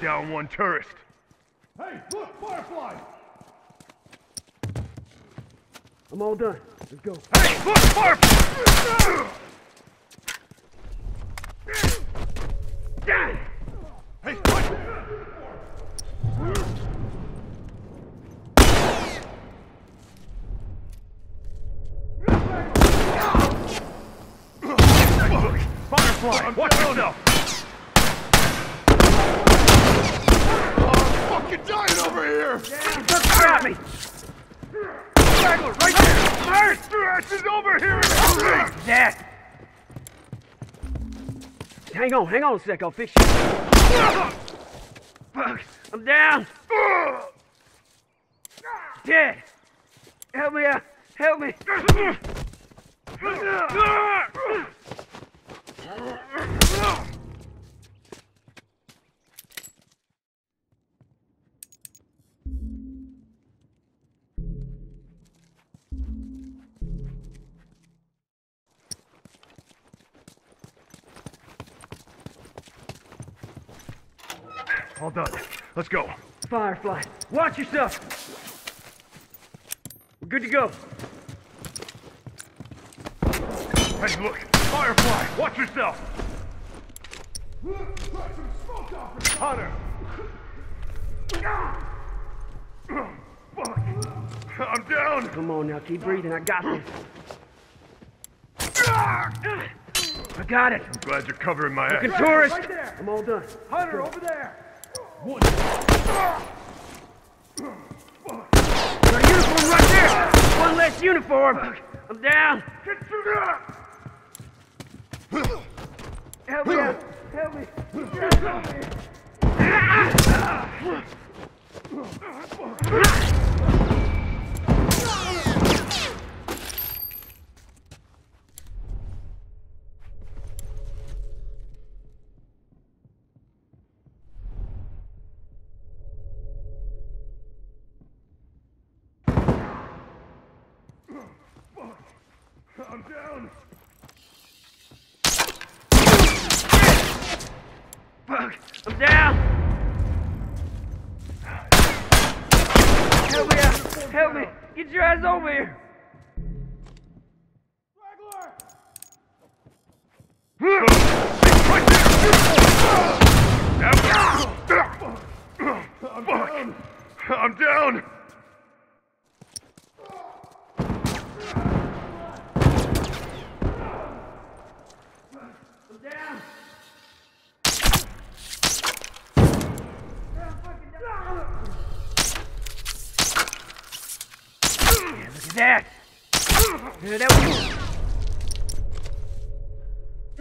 Down one tourist. Hey, look, Firefly! I'm all done. Let's go. Hey, look, Firefly! Hey, what? Firefly, watch yourself! Oh, I'm fucking dying over here! Grab me! Straggler, right there! First! She's over here! Hurry! Hang on, hang on a sec. I'll fix you. Fuck! I'm down! Dead! Help me out! Help me! Done. Let's go. Firefly, watch yourself! We're good to go. Hey, look! Firefly, watch yourself! Try some smoke off her! Hunter! Fuck! I'm down! Come on now, keep breathing. I got this. I got it. I'm glad you're covering my ass. tourist. Right! I'm all done. Hunter, over there! One. Got uniform right there. One less uniform. I'm down. Get through that! Help me. Help me. I'm down! Fuck. I'm down. Help me out. Help me. Get your ass over here. I'm down! I'm down! I'm down. Yeah, look at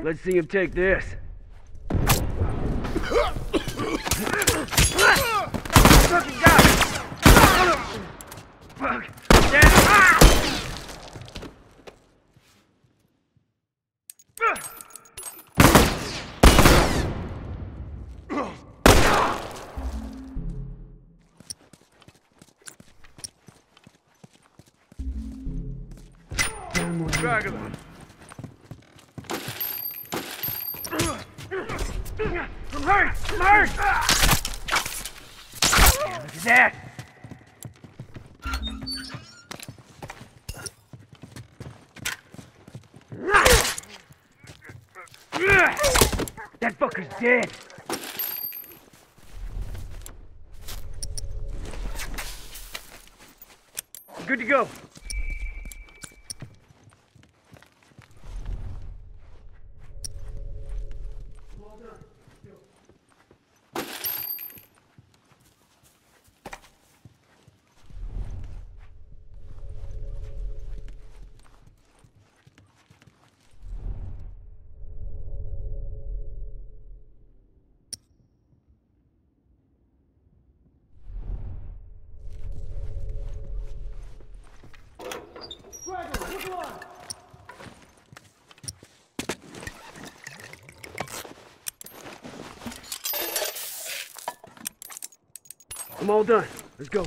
Let's see him take this. Fucking got it. Fuck. I'm hurt! I'm hurt! Yeah, look at that! That fucker's dead! Good to go. I'm all done. Let's go.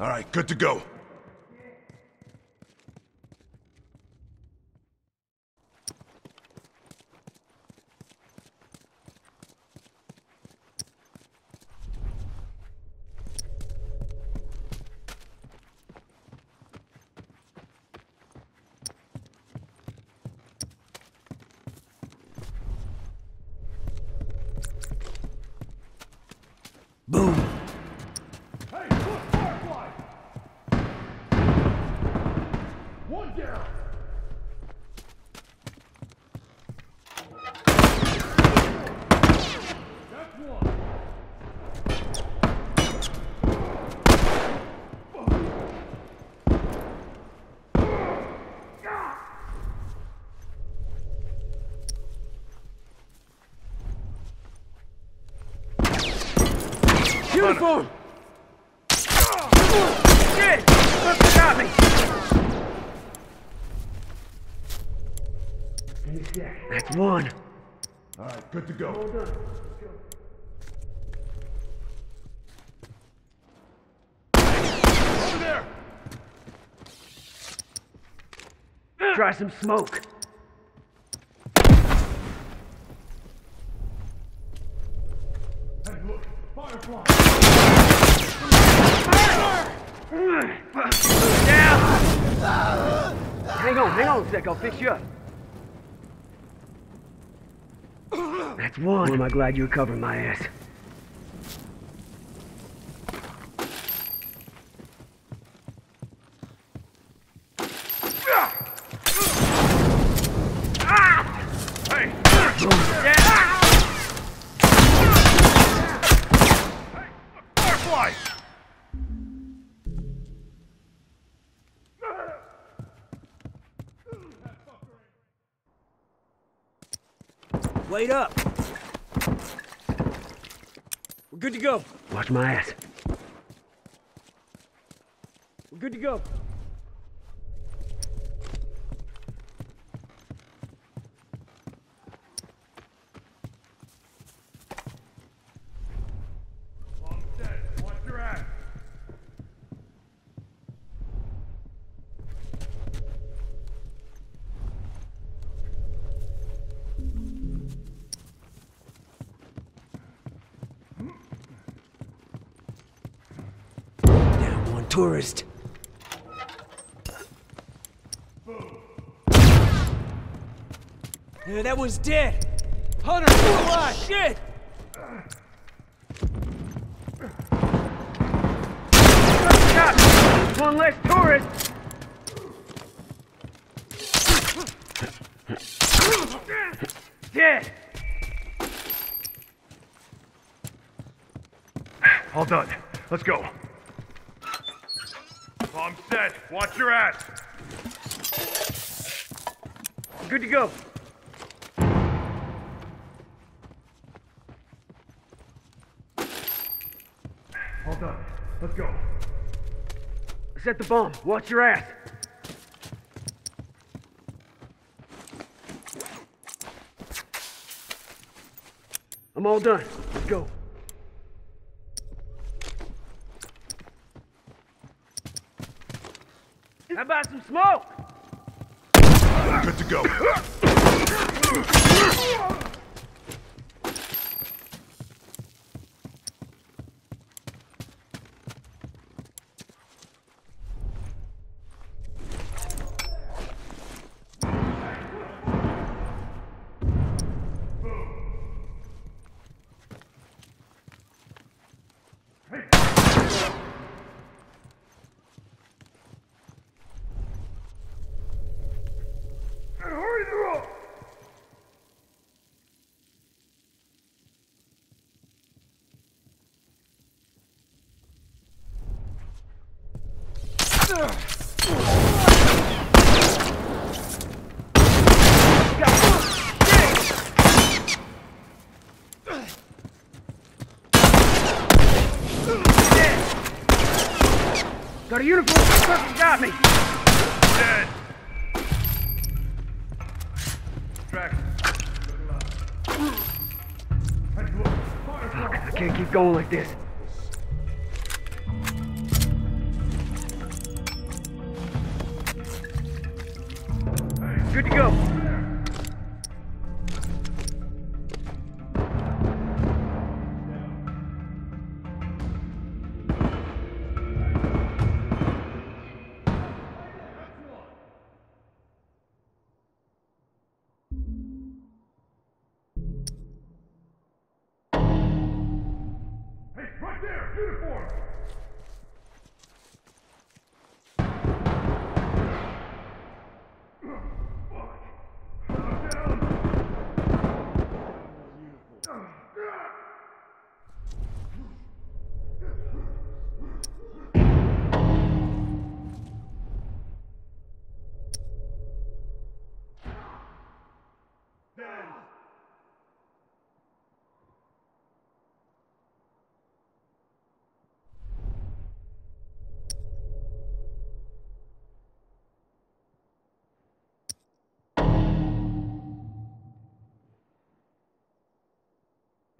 All right, good to go. Boom. Hey, look, Firefly! One down! That's one! Uniform! Shit! Fucker got me! That's one. All right, good to go. Over there! Try some smoke. Hey, look, Firefly! Down! Hang on, a sec, I'll fix you up. That's one. Am I glad you were covering my ass? Wait up! We're good to go. Watch my ass. We're good to go. Tourist. Yeah, that one's dead. Hunter, still alive. Shit! Got one less tourist. Dead. All done. Let's go. Bomb set. Watch your ass. Good to go. All done. Let's go. Set the bomb. Watch your ass. I'm all done. Let's go. How about some smoke? Good to go. Got a uniform, fucking got me. Dead. Track. Look! Firefly! I can't keep going like this. Good to go.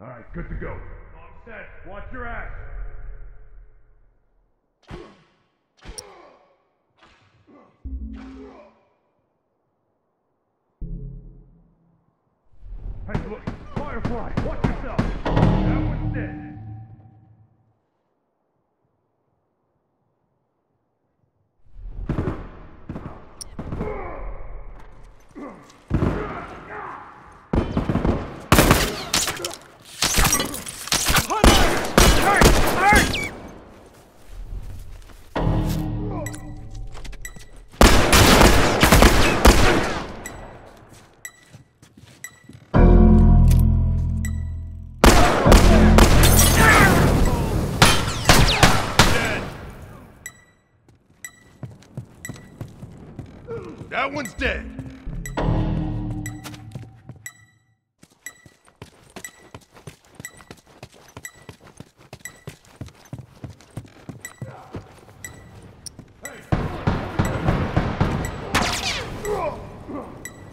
All right, good to go. All set. Watch your ass. Hey, look, Firefly, watch yourself. That one's dead. That one's dead.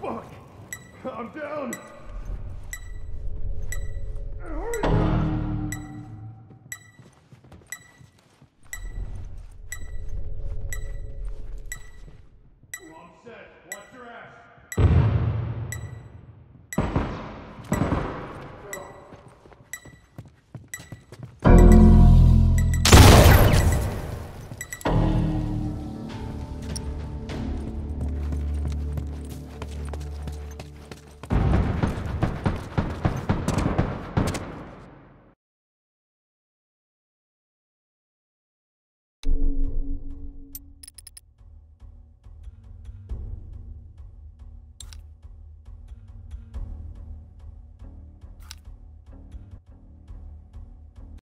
Fuck! I'm down!